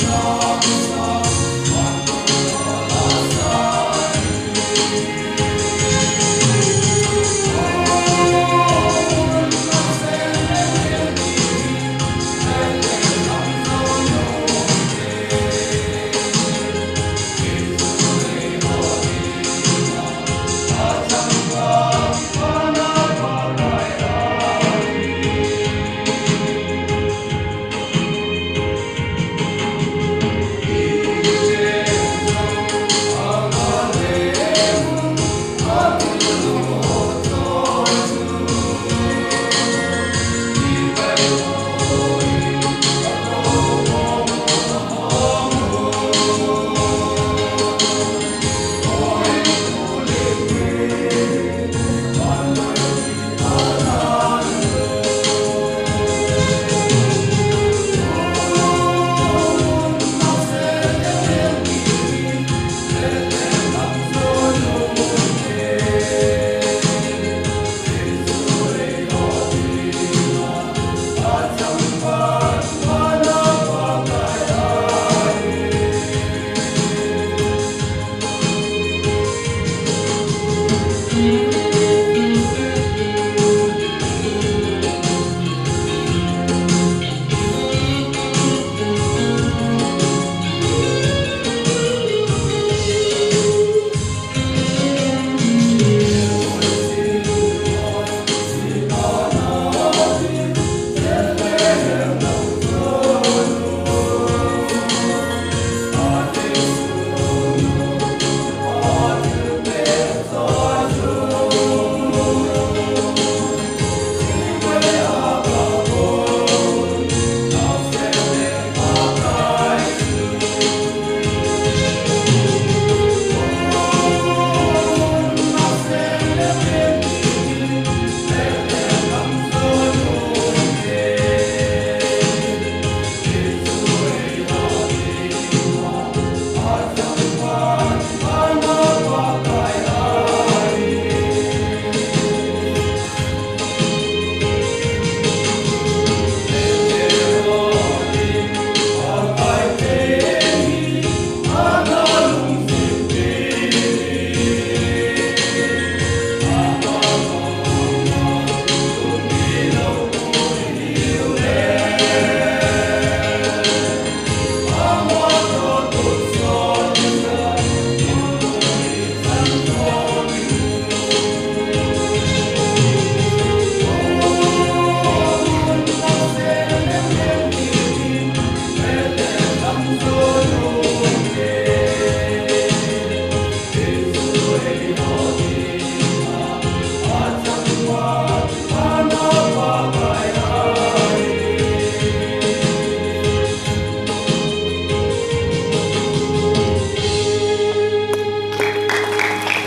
Thank Lord,